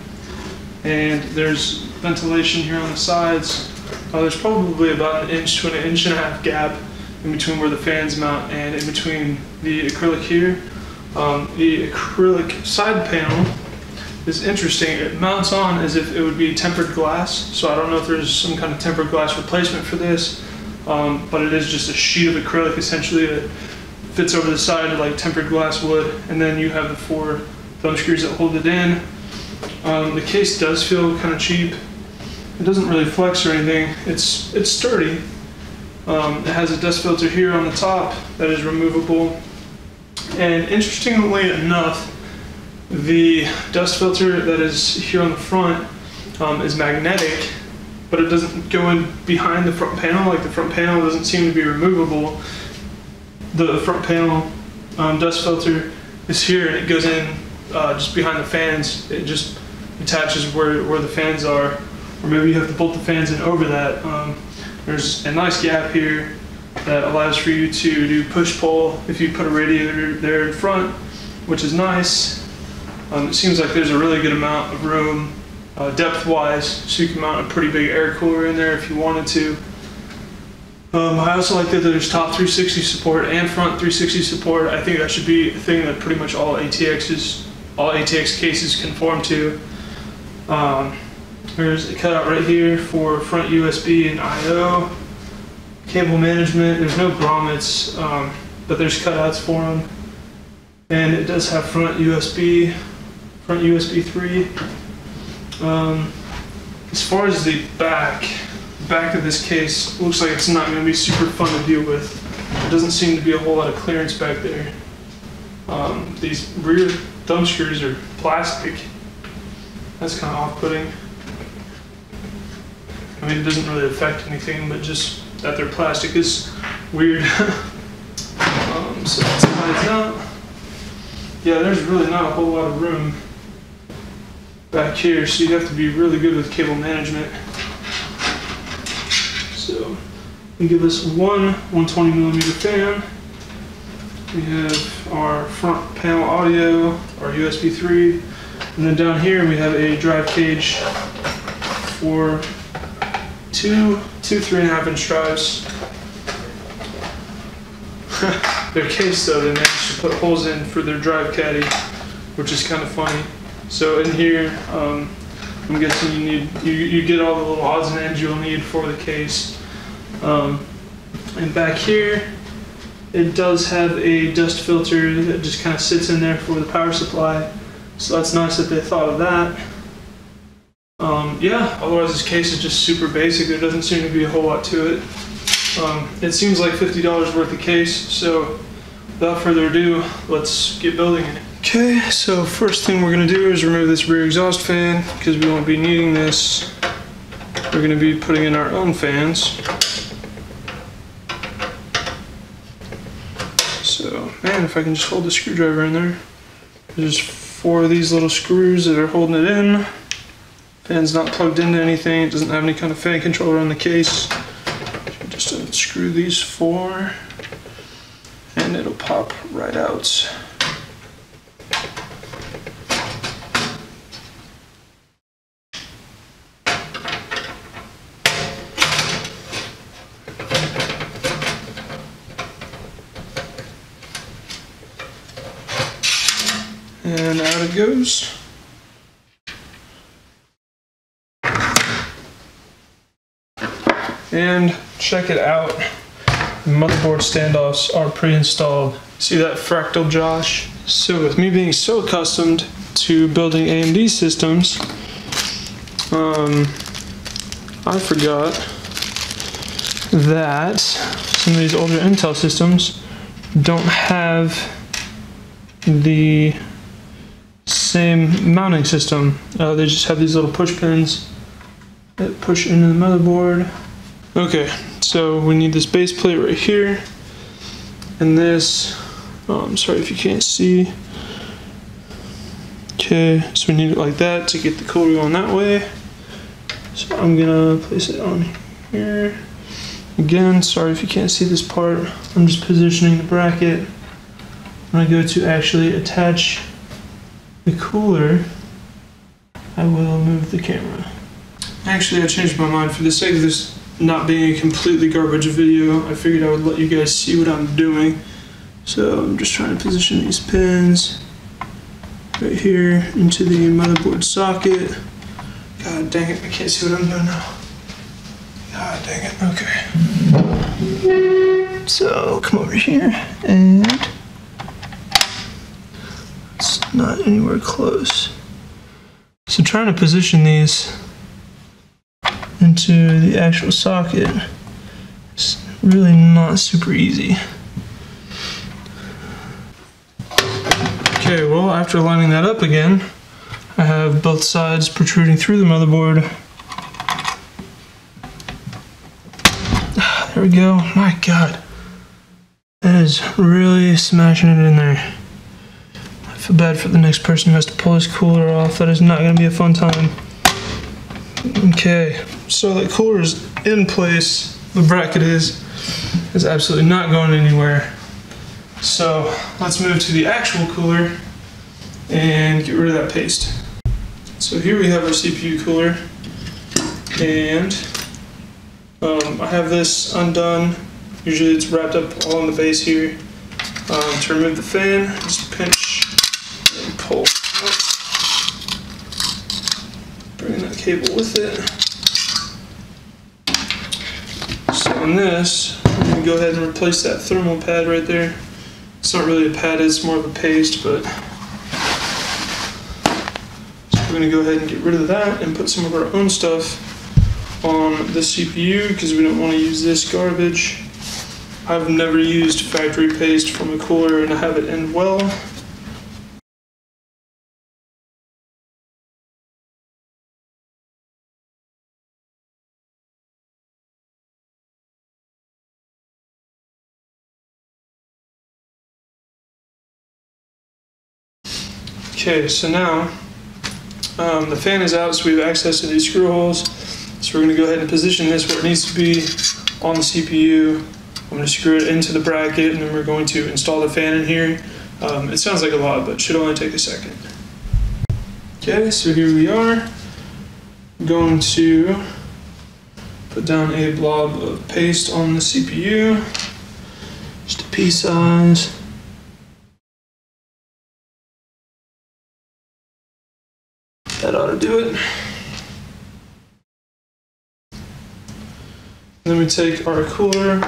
And there's ventilation here on the sides. Uh, there's probably about an inch to an inch and a half gap in between where the fans mount and in between the acrylic here. Um, the acrylic side panel is interesting. It mounts on as if it would be tempered glass. So I don't know if there's some kind of tempered glass replacement for this, um, but it is just a sheet of acrylic essentially that fits over the side of like tempered glass would. And then you have the four thumb screws that hold it in. Um, the case does feel kind of cheap. It doesn't really flex or anything. It's it's sturdy. Um, it has a dust filter here on the top that is removable. And interestingly enough, the dust filter that is here on the front um, is magnetic, but it doesn't go in behind the front panel. Like the front panel doesn't seem to be removable. The front panel um, dust filter is here and it goes in uh, just behind the fans. It just attaches where, where the fans are, or maybe you have to bolt the fans in over that. Um, there's a nice gap here that allows for you to do push-pull if you put a radiator there in front, which is nice. Um, it seems like there's a really good amount of room uh, depth-wise, so you can mount a pretty big air cooler in there if you wanted to. Um, I also like that there's top 360 support and front 360 support. I think that should be a thing that pretty much all ATXs, all ATX cases conform to. Um, there's a cutout right here for front USB and I/O. Cable management. There's no grommets, um, but there's cutouts for them, and it does have front USB, front USB 3. Um, as far as the back, back of this case looks like it's not going to be super fun to deal with. There doesn't seem to be a whole lot of clearance back there. Um, these rear thumb screws are plastic. That's kind of off-putting. I mean, it doesn't really affect anything, but just that they're plastic is weird. um, so that's why it's not. Yeah, there's really not a whole lot of room back here, so you have to be really good with cable management. So we give us one 120 millimeter fan. We have our front panel audio, our USB 3, and then down here we have a drive cage for two, two three and a half inch drives. their case though, they managed to put holes in for their drive caddy, which is kind of funny. So in here, um, I'm guessing you need, you, you get all the little odds and ends you'll need for the case. Um, and back here, it does have a dust filter that just kind of sits in there for the power supply. So that's nice that they thought of that. Um, yeah, otherwise this case is just super basic. There doesn't seem to be a whole lot to it. Um, it seems like $50 worth of case, so without further ado, let's get building it. Okay, so first thing we're gonna do is remove this rear exhaust fan because we won't be needing this. We're gonna be putting in our own fans. So, man, if I can just hold the screwdriver in there. There's four of these little screws that are holding it in. Fan's not plugged into anything. It doesn't have any kind of fan controller on the case. Just unscrew these four and it'll pop right out. And out it goes. And check it out. The motherboard standoffs are pre-installed. See that fractal, Josh? So with me being so accustomed to building AMD systems, um, I forgot that some of these older Intel systems don't have the same mounting system. Uh, they just have these little push pins that push into the motherboard. Okay, so we need this base plate right here, and this, oh, I'm sorry if you can't see. Okay, so we need it like that to get the cooler going that way. So I'm gonna place it on here. Again, sorry if you can't see this part. I'm just positioning the bracket. When I go to actually attach the cooler, I will move the camera. Actually, I changed my mind. For the sake of this not being a completely garbage video, I figured I would let you guys see what I'm doing. So I'm just trying to position these pins right here into the motherboard socket. God dang it, I can't see what I'm doing now. God dang it, okay. So come over here and not anywhere close. So trying to position these into the actual socket is really not super easy. Okay, well, after lining that up again, I have both sides protruding through the motherboard. There we go. My god. That is really smashing it in there. Feel bad for the next person who has to pull his cooler off. That is not going to be a fun time. Okay, so the cooler is in place. The bracket is. It's absolutely not going anywhere. So let's move to the actual cooler and get rid of that paste. So here we have our CPU cooler and um, I have this undone. Usually it's wrapped up all on the base here. Um, to remove the fan, just pinch pull. Bring that cable with it. So on this, I'm going to go ahead and replace that thermal pad right there. It's not really a pad, it's more of a paste, but so we're gonna go ahead and get rid of that and put some of our own stuff on the CPU because we don't want to use this garbage. I've never used factory paste from a cooler and I have it end well. Okay, so now um, the fan is out, so we have access to these screw holes. So we're going to go ahead and position this where it needs to be on the CPU. I'm going to screw it into the bracket, and then we're going to install the fan in here. Um, it sounds like a lot, but should only take a second. Okay, so here we are. I'm going to put down a blob of paste on the CPU, just a pea size. That ought to do it. Then we take our cooler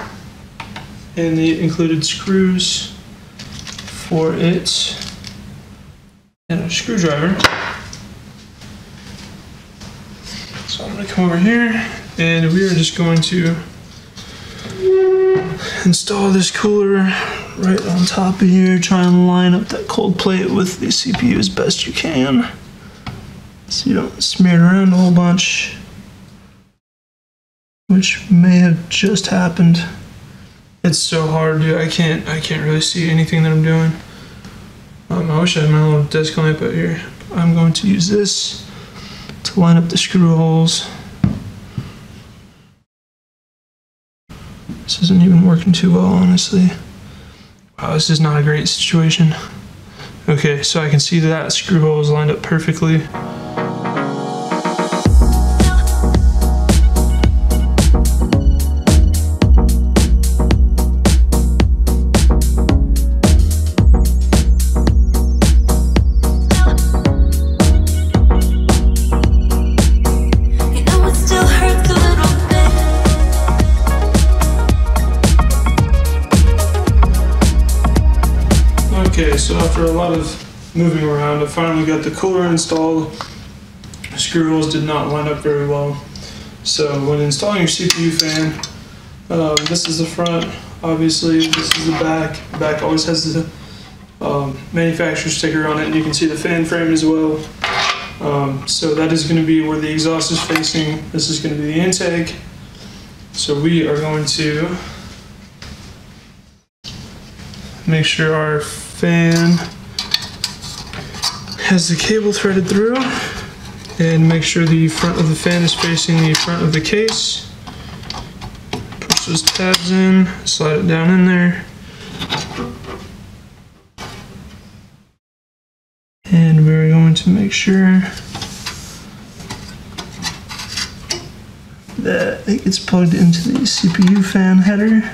and the included screws for it and a screwdriver. So I'm going to come over here and we are just going to install this cooler right on top of here. Try and line up that cold plate with the CPU as best you can so you don't smear it around a whole bunch which may have just happened. It's so hard dude. I can't i can't really see anything that i'm doing. Um, i wish i had my little desk lamp out here i'm going to use this to line up the screw holes. This isn't even working too well honestly. Wow this is not a great situation. Okay so i can see that screw hole is lined up perfectly Okay, so after a lot of moving around, I finally got the cooler installed. The screw holes did not line up very well. So when installing your CPU fan, um, this is the front, obviously, this is the back. The back always has the um, manufacturer sticker on it, and you can see the fan frame as well. Um, so that is going to be where the exhaust is facing. This is going to be the intake. So we are going to make sure our fan has the cable threaded through and make sure the front of the fan is facing the front of the case. Push those tabs in, slide it down in there. And we're going to make sure that it gets plugged into the CPU fan header.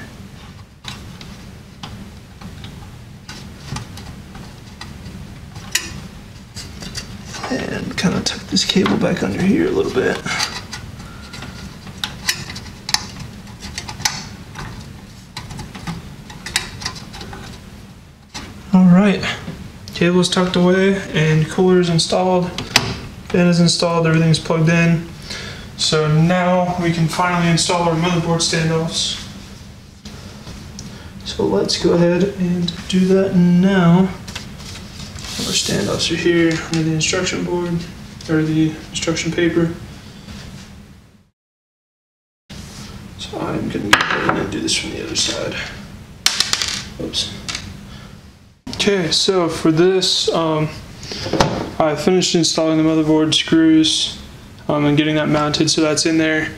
And kind of tuck this cable back under here a little bit. All right, cable's tucked away and cooler is installed. Fan is installed, everything's plugged in. So now we can finally install our motherboard standoffs. So let's go ahead and do that now. Our standoffs are here under the instruction board, or the instruction paper. So I'm gonna go ahead and do this from the other side. Oops. Okay, so for this, um, I finished installing the motherboard screws um, and getting that mounted so that's in there.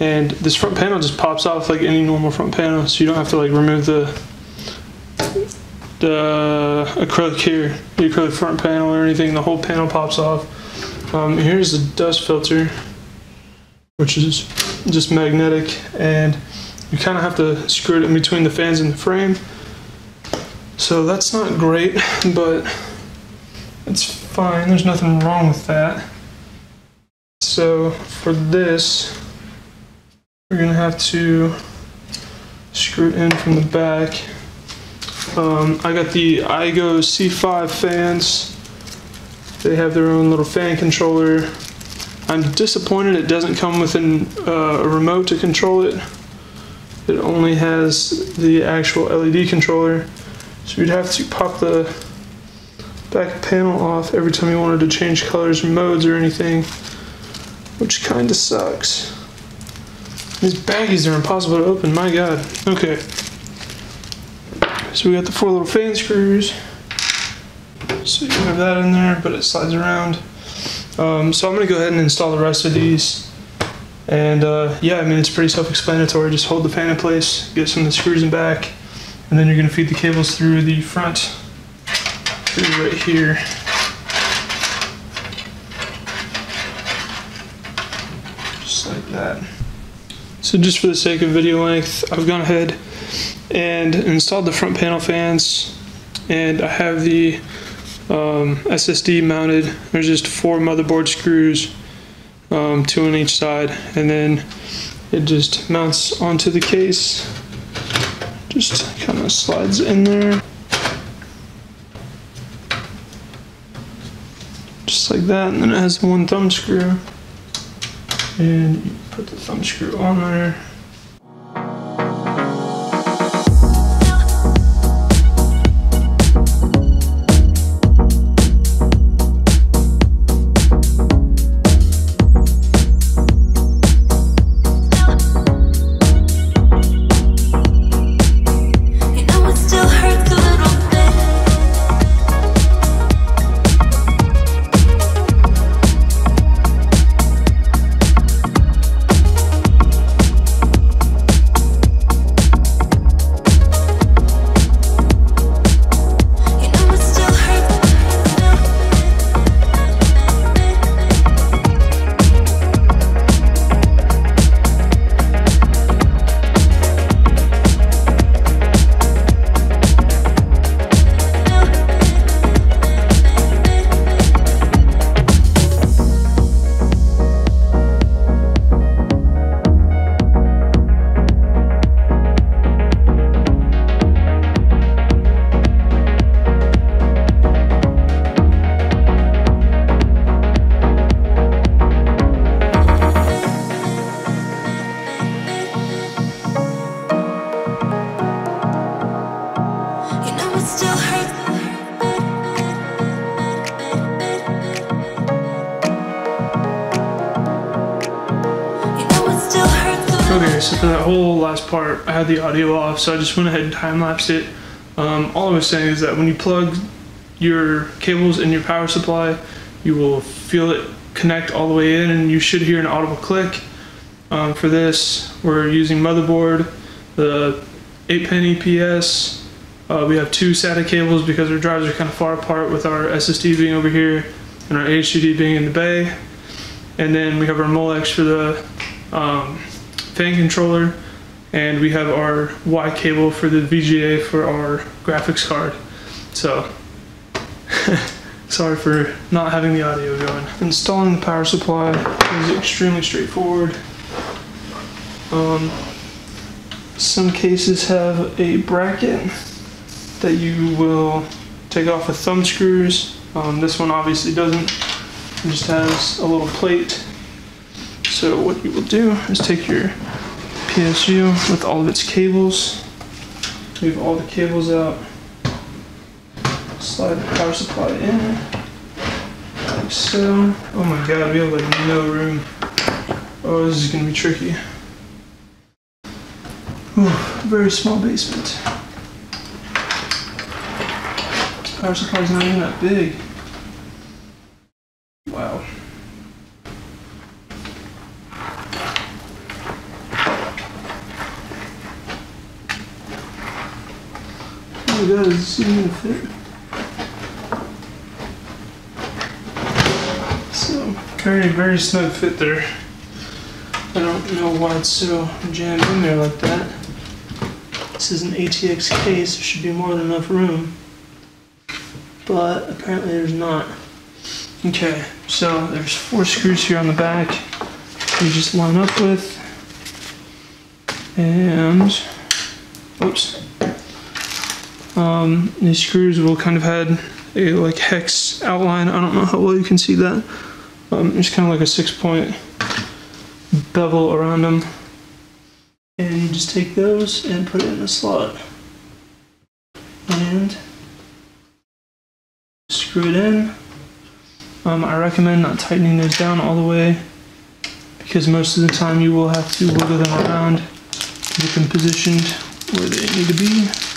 And this front panel just pops off like any normal front panel, so you don't have to like remove the the acrylic here, the acrylic front panel or anything. The whole panel pops off. Um, here's the dust filter, which is just magnetic, and you kind of have to screw it in between the fans and the frame. So that's not great, but it's fine. There's nothing wrong with that. So for this, we're gonna have to screw it in from the back. Um, I got the Aigo C5 fans. They have their own little fan controller. I'm disappointed it doesn't come with an, uh, a remote to control it. It only has the actual LED controller. So you'd have to pop the back panel off every time you wanted to change colors or modes or anything, which kind of sucks. These baggies are impossible to open, my god. Okay. So we got the four little fan screws. So you have that in there, but it slides around. Um, so I'm gonna go ahead and install the rest of these. And uh, yeah, I mean, it's pretty self-explanatory. Just hold the fan in place, get some of the screws in back, and then you're gonna feed the cables through the front, through right here. Just like that. So just for the sake of video length, I've gone ahead and installed the front panel fans and I have the um, SSD mounted. There's just four motherboard screws, um, two on each side, and then it just mounts onto the case. Just kind of slides in there. Just like that, and then it has one thumb screw. And you put the thumb screw on there. Part, I had the audio off, so I just went ahead and time lapsed it. Um, all I was saying is that when you plug your cables in your power supply, you will feel it connect all the way in, and you should hear an audible click. Um, for this, we're using motherboard, the 8 pin EPS. Uh, we have two SATA cables because our drives are kind of far apart with our SSD being over here and our HDD being in the bay. And then we have our Molex for the um, fan controller, and we have our Y cable for the VGA for our graphics card. So, sorry for not having the audio going. Installing the power supply is extremely straightforward. Um, some cases have a bracket that you will take off with thumb screws. Um, this one obviously doesn't. It just has a little plate. So what you will do is take your PSU with all of its cables, move all the cables out, slide the power supply in, like so. Oh my god, we have like no room. Oh, this is gonna be tricky. Whew, very small basement. This power supply's not even that big. Wow. Gonna fit? So, very, very snug fit there. I don't know why it's so jammed in there like that. This is an ATX case, there should be more than enough room. But apparently there's not. Okay, so there's four screws here on the back you just line up with. And, oops. Um, these screws will kind of had a like hex outline. I don't know how well you can see that. Um, it's kind of like a six point bevel around them. And you just take those and put it in the slot. And screw it in. Um, I recommend not tightening those down all the way because most of the time you will have to wiggle them around to get them positioned where they need to be.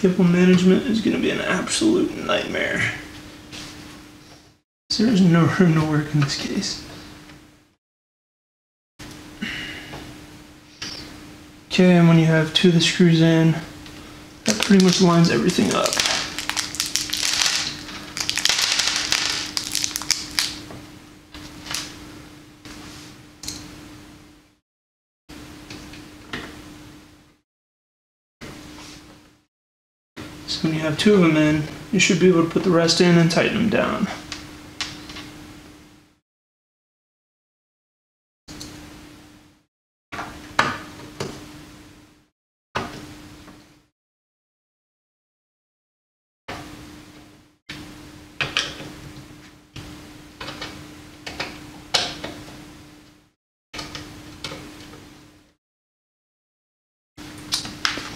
Cable management is going to be an absolute nightmare. There's no room to work in this case. Okay, and when you have two of the screws in, that pretty much lines everything up. So when you have two of them in, you should be able to put the rest in and tighten them down.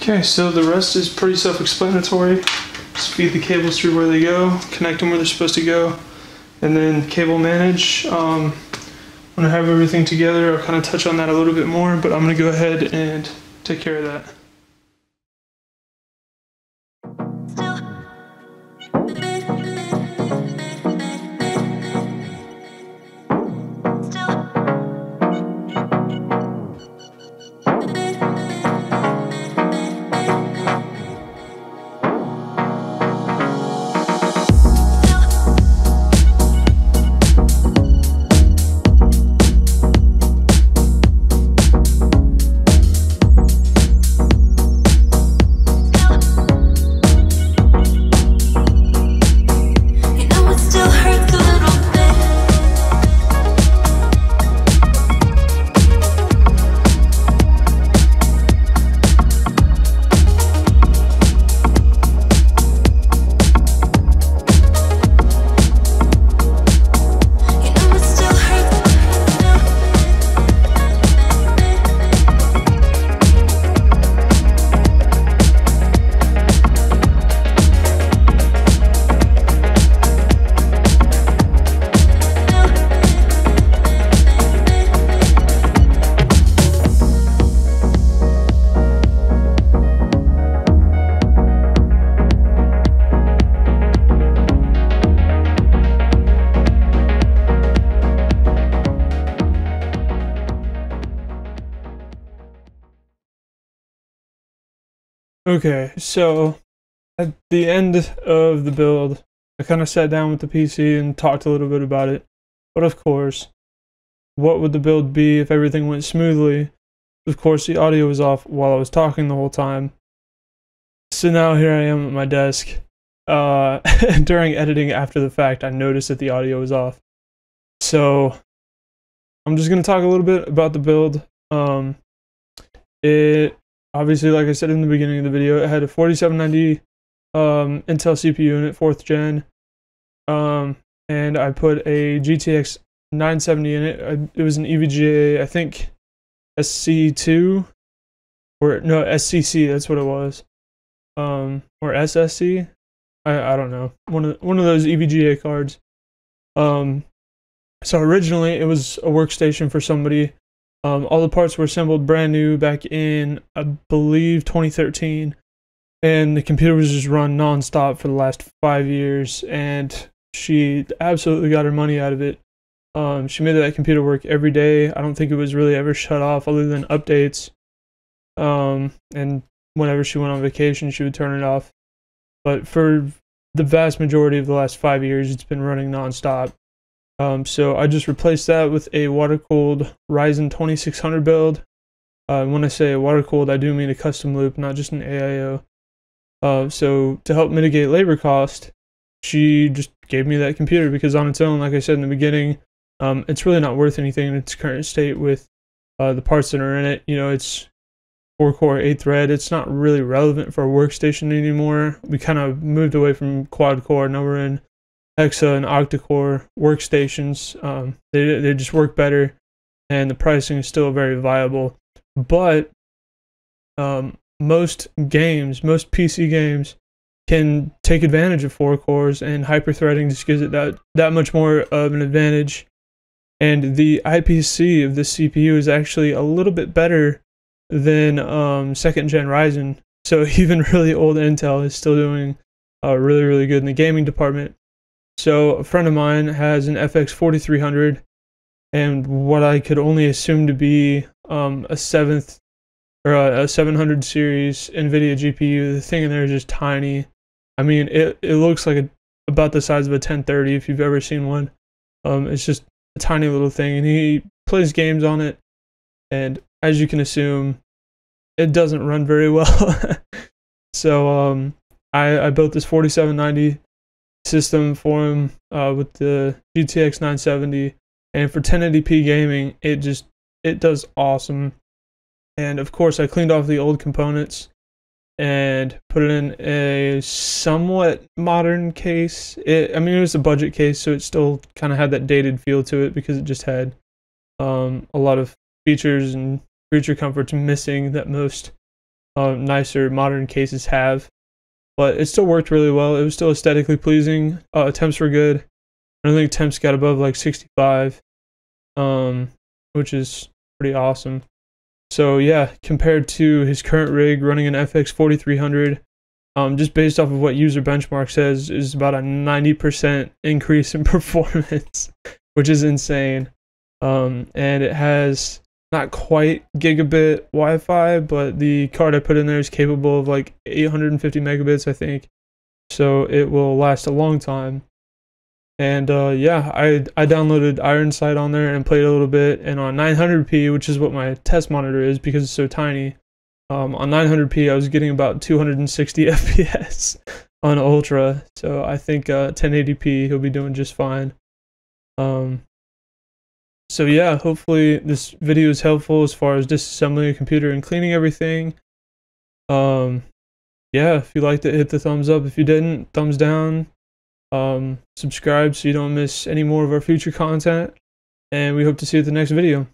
Okay, so the rest is pretty self-explanatory. Just feed the cables through where they go, connect them where they're supposed to go, and then cable manage. Um, when I have everything together, I'll kind of touch on that a little bit more, but I'm going to go ahead and take care of that. Okay, so at the end of the build, I kind of sat down with the PC and talked a little bit about it. But of course, what would the build be if everything went smoothly? Of course, the audio was off while I was talking the whole time. So now here I am at my desk. Uh, during editing after the fact, I noticed that the audio was off. So I'm just gonna talk a little bit about the build. Um, it obviously, like I said in the beginning of the video, it had a 4790 um, Intel CPU in it, fourth gen. Um, and I put a GTX 970 in it. I, it was an EVGA, I think SC2 or no SCC. That's what it was. Um, or SSC. I I don't know. One of one of those EVGA cards. Um, so originally it was a workstation for somebody. Um, all the parts were assembled brand new back in I believe 2013 and the computer was just run nonstop for the last five years, and she absolutely got her money out of it. Um, she made that computer work every day. I don't think it was really ever shut off other than updates. Um, and whenever she went on vacation, she would turn it off. But for the vast majority of the last five years, it's been running nonstop. Um, so I just replaced that with a water cooled Ryzen 2600 build. Uh, when I say water cooled, I do mean a custom loop, not just an AIO. Uh, so to help mitigate labor cost, she just gave me that computer because on its own, like I said in the beginning, um, it's really not worth anything in its current state with uh, the parts that are in it. You know, it's four core, eight thread. It's not really relevant for a workstation anymore. We kind of moved away from quad core. Now we're in hexa and octa core workstations. Um, they they just work better, and the pricing is still very viable. But um, most games, most PC games, can take advantage of four cores, and hyperthreading just gives it that that much more of an advantage. And the IPC of this CPU is actually a little bit better than um, second gen Ryzen. So even really old Intel is still doing uh, really really good in the gaming department. So a friend of mine has an FX 4300, and what I could only assume to be um, a seventh or a, a 700 series NVIDIA GPU. The thing in there is just tiny. I mean, it, it looks like a, about the size of a 1030 if you've ever seen one. Um, it's just a tiny little thing, and he plays games on it. And as you can assume, it doesn't run very well. so um, I, I built this 4790 system for him uh, with the GTX 970, and for 1080p gaming, it just it does awesome. And of course, I cleaned off the old components and put it in a somewhat modern case. It, I mean, it was a budget case, so it still kind of had that dated feel to it because it just had um, a lot of features and creature comforts missing that most uh, nicer modern cases have. But it still worked really well. It was still aesthetically pleasing. Uh, temps were good. I don't think temps got above like 65, um, which is pretty awesome. So yeah, compared to his current rig running an FX 4300, um, just based off of what user benchmark says, is about a 90% increase in performance, which is insane. Um, and it has not quite gigabit Wi-Fi, but the card I put in there is capable of like 850 megabits, I think. So it will last a long time. And uh, yeah, I I downloaded Ironsight on there and played a little bit. And on 900p, which is what my test monitor is because it's so tiny, um, on 900p I was getting about 260 FPS on Ultra. So I think uh, 1080p he'll be doing just fine. Um, so yeah, hopefully this video is helpful as far as disassembling a computer and cleaning everything. Um, yeah, if you liked it, hit the thumbs up. If you didn't, thumbs down. Um, subscribe so you don't miss any more of our future content. And we hope to see you at the next video.